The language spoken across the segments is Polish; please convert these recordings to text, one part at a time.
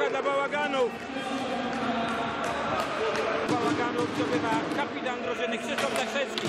piłka dla bałaganów. Bałaganów zdobywa kapitan drużyny Krzysztof Zakrzewski.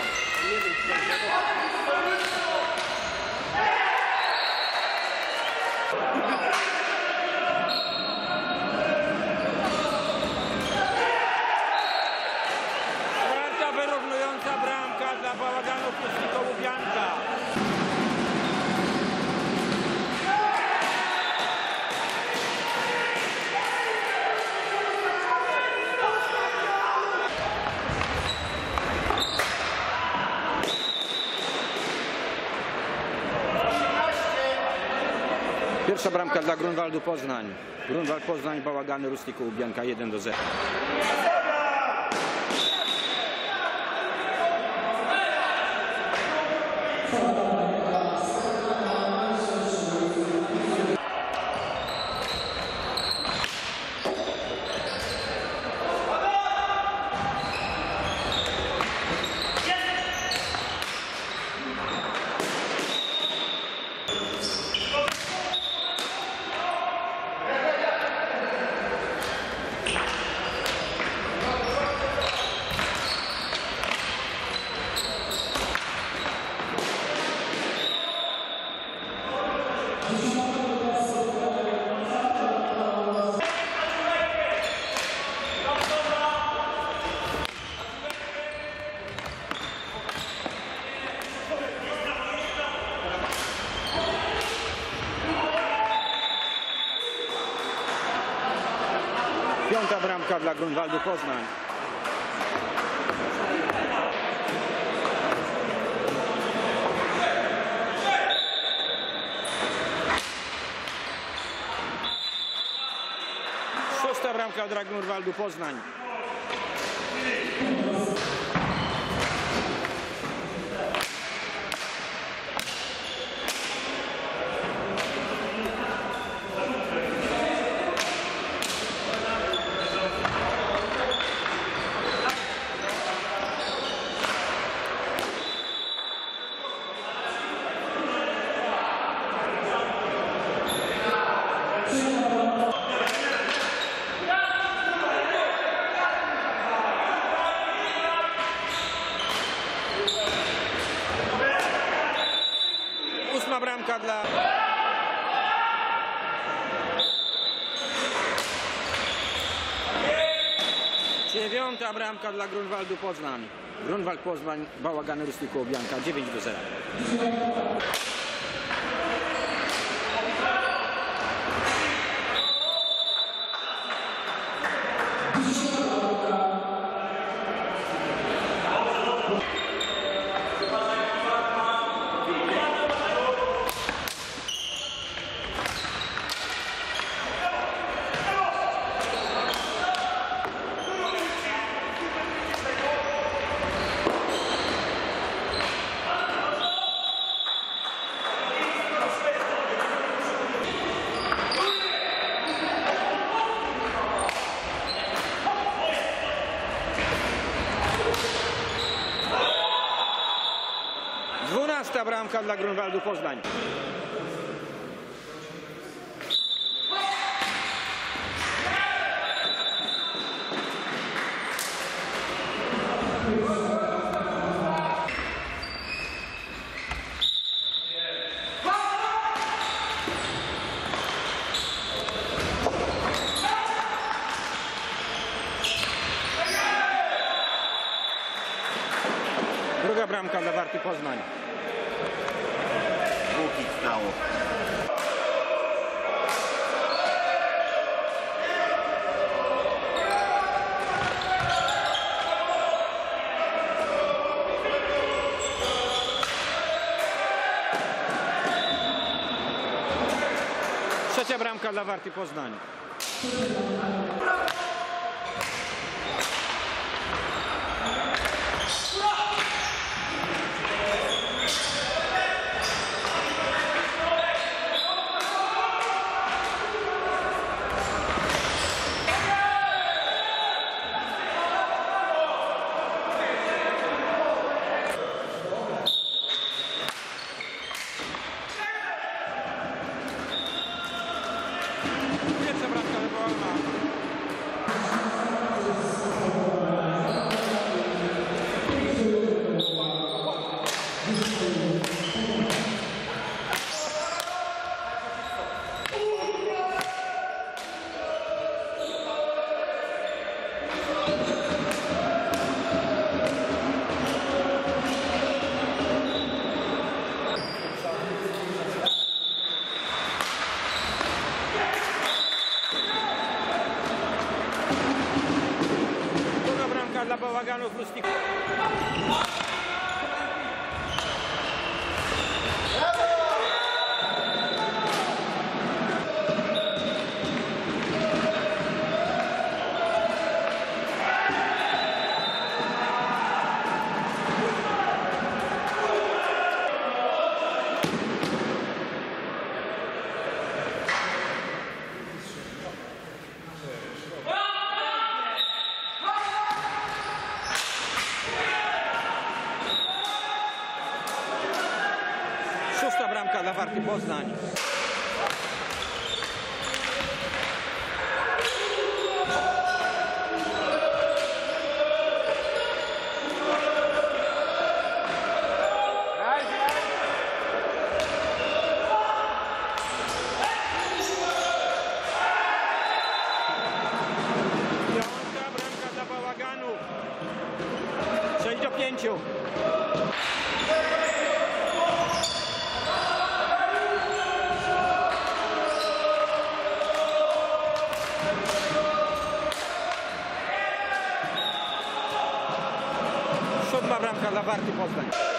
Pierwsza bramka dla Grunwaldu Poznań. Grunwald Poznań, bałagany Rustico Łubianka 1 do 0. Piąta bramka dla Grunwaldu Poznań. Szósta bramka dla Grunwaldu Poznań. Ósma bramka dla... Dziewiąta bramka dla Grunwaldu Poznań. Grunwald Poznań, bałagany Rustyku Obianka, 9 do 0. bramka dla Grunwaldu Poznań. Druga bramka dla Warty Poznań. Stało. Trzecia bramka dla Warty Poznań. Pierwsza bramka wywołana. Druga bramka dla Szósta bramka dla Warty Poznań. Piąta bramka dla bałaganów. 6 do 5. bramka dla Warty Poznań.